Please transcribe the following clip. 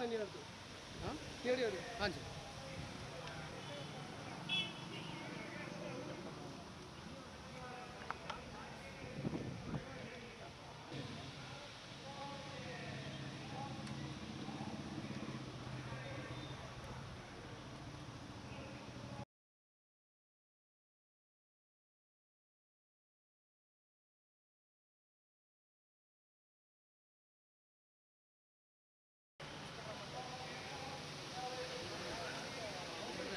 ನಾನು ಹೇಳೋದು ಹಾಂ ಹೇಳಿ ಹೇಳಿ ಹಾಂ